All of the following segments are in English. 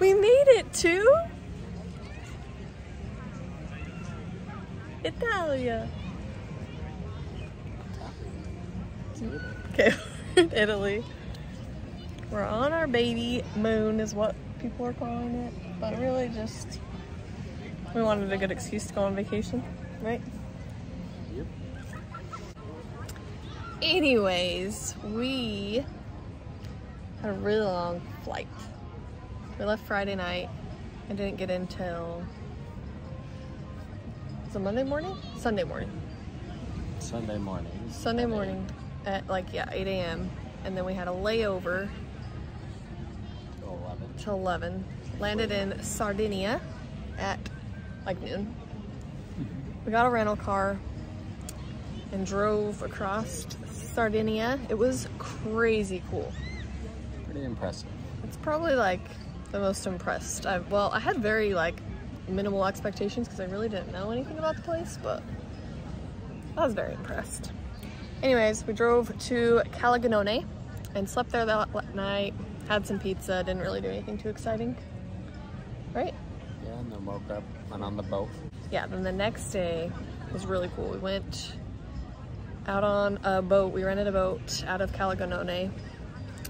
We made it too? Italia. Okay, Italy. We're on our baby moon is what people are calling it. But really just we wanted a good excuse to go on vacation, right? Yep. Anyways, we had a really long flight. We left Friday night and didn't get in till was it Monday morning? Sunday morning. Sunday morning. Sunday morning at like yeah 8 a.m. and then we had a layover to 11. till 11. Landed in Sardinia at like noon. Mm-hmm. We got a rental car and drove across Sardinia. It was crazy cool. Pretty impressive. It's probably like the most impressed I've, well, I had very like minimal expectations because I really didn't know anything about the place, but I was very impressed. Anyways, we drove to Cala Gonone and slept there that night, had some pizza, didn't really do anything too exciting, right? Yeah, and then woke up, went on the boat. Yeah, then the next day was really cool. We went out on a boat, we rented a boat out of Cala Gonone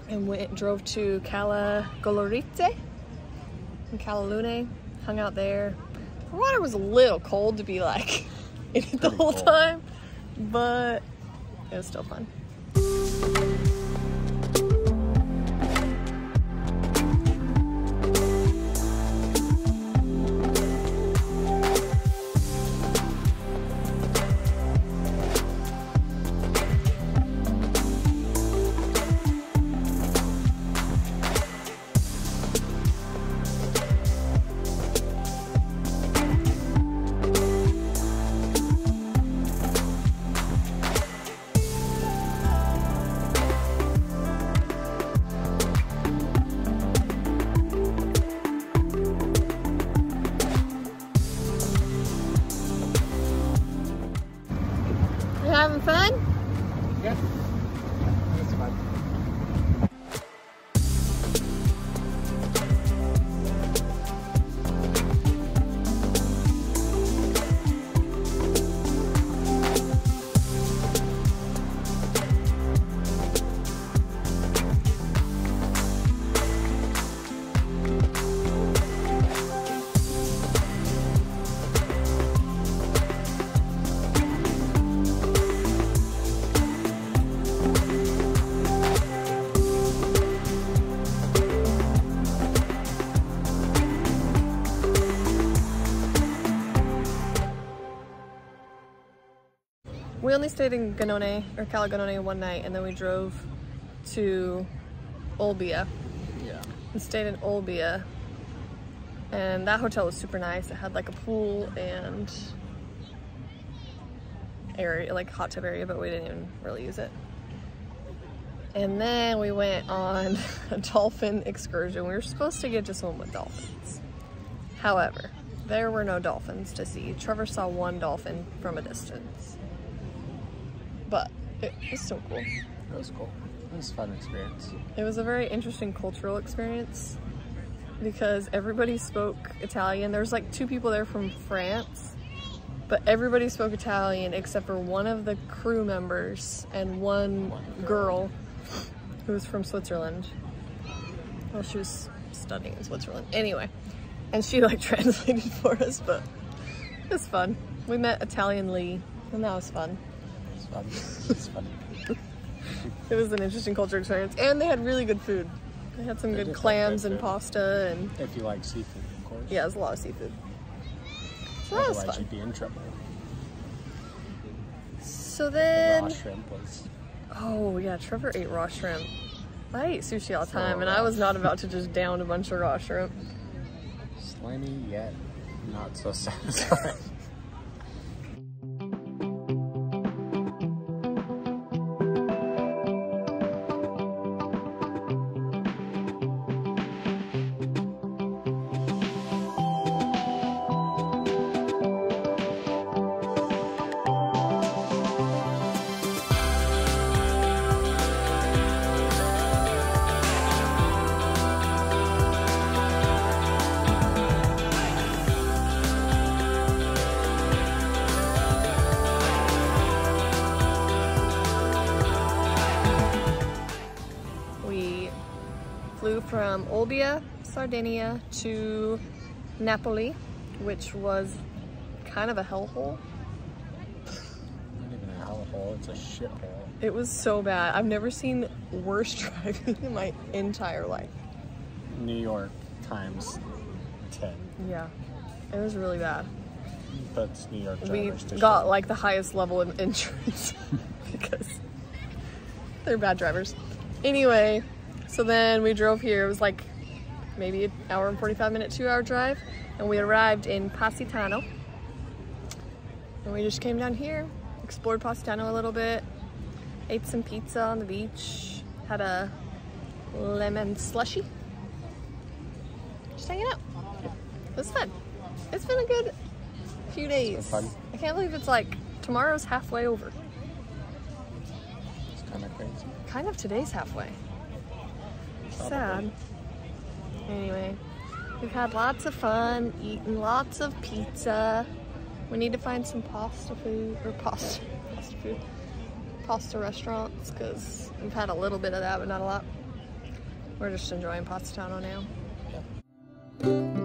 and went, drove to Cala Goloritzé in Cala Luna, hung out there. The water was a little cold to be like in it the whole cold. time, but it was still fun. Stayed in Gonone or Cala Gonone one night and then we drove to Olbia Yeah. and stayed in Olbia. And that hotel was super nice. It had like a pool and area, like hot tub area, but we didn't even really use it. And then we went on a dolphin excursion. We were supposed to get to swim with dolphins. However, there were no dolphins to see. Trevor saw one dolphin from a distance. But it was so cool. It was cool. It was a fun experience. It was a very interesting cultural experience because everybody spoke Italian. There was like two people there from France, but everybody spoke Italian except for one of the crew members and one One girl who was from Switzerland. Well, she was studying in Switzerland. Anyway, and she like translated for us, but it was fun. We met Italian Lee, and that was fun. It was fun. It was fun. It was an interesting culture experience, and they had really good food. They had some They good clams good and pasta, and If you like seafood, of course. yeah, it was a lot of seafood. So that was Otherwise, you'd be in trouble. So The then, raw shrimp was oh yeah, Trevor ate raw shrimp. I ate sushi all the So time, and I was not about to just down a bunch of raw shrimp. slimy yet not so satisfying. Olbia, Sardinia to Napoli, which was kind of a hellhole. Not even a hellhole, it's a shithole. It was so bad. I've never seen worse driving in my entire life. New York times 10. Yeah, it was really bad. That's New York We got like the highest level of insurance because they're bad drivers. Anyway, so then we drove here. It was like maybe an hour and 45 minute, two hour drive. And we arrived in Positano. And we just came down here, explored Positano a little bit, ate some pizza on the beach, had a lemon slushy. Just hanging out. It was fun. It's been a good few days. fun. I can't believe it's like tomorrow's halfway over. It's kind of crazy. Kind of today's halfway. Probably. Sad. Anyway, we've had lots of fun, eaten lots of pizza. We need to find some pasta food or pasta, pasta food, pasta restaurants because we've had a little bit of that, but not a lot. We're just enjoying Positano now. What's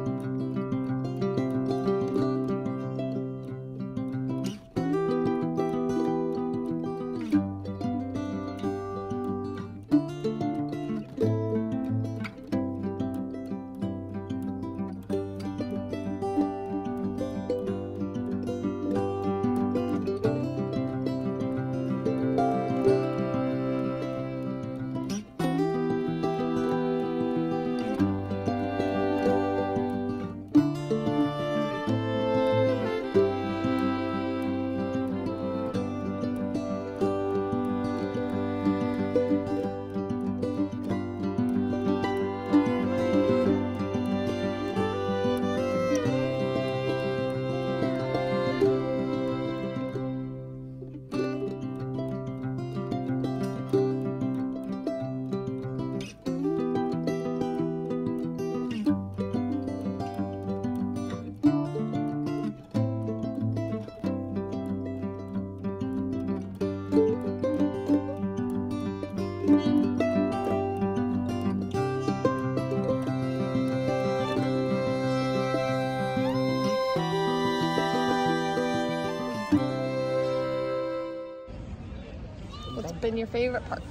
been your favorite part?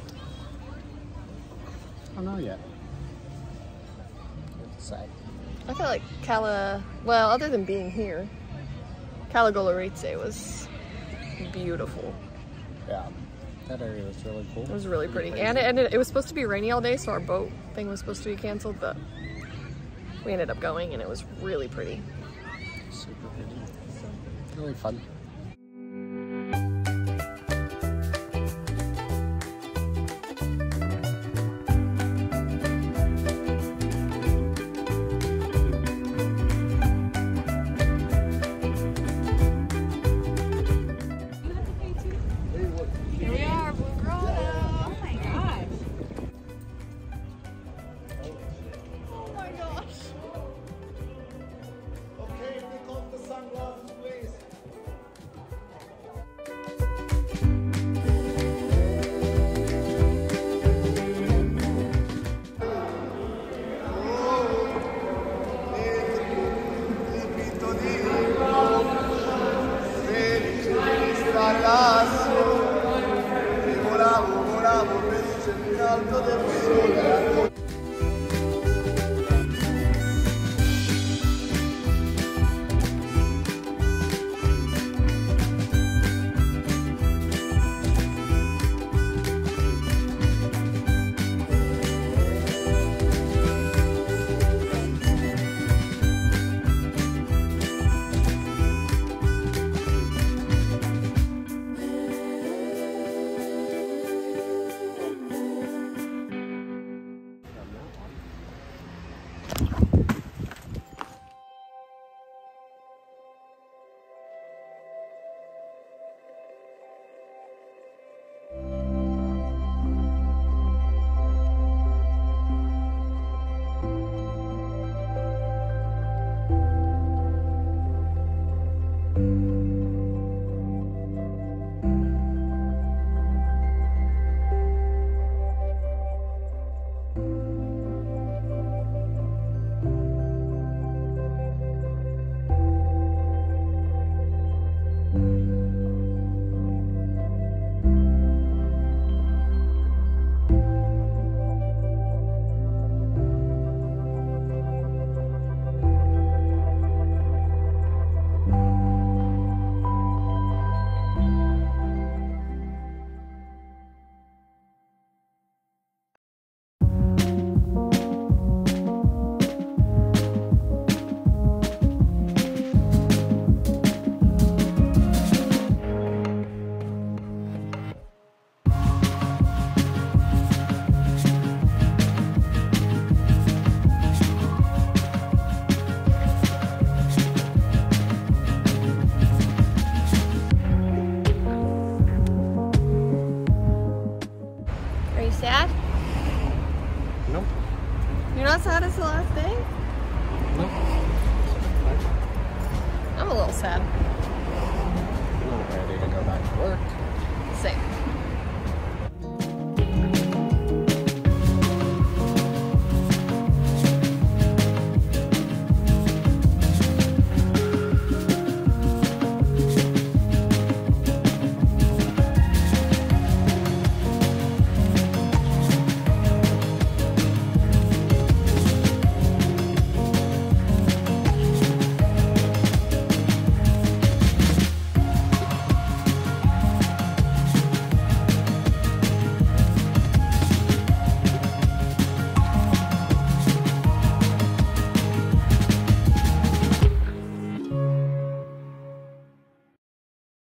I don't know yet. Good to say. I feel like Cala, well, other than being here, Cala Goloritzé was beautiful. Yeah, that area was really cool. It was really pretty. And it ended, it was supposed to be rainy all day, so our boat thing was supposed to be canceled, but we ended up going and it was really pretty. super pretty. Really fun. Sad.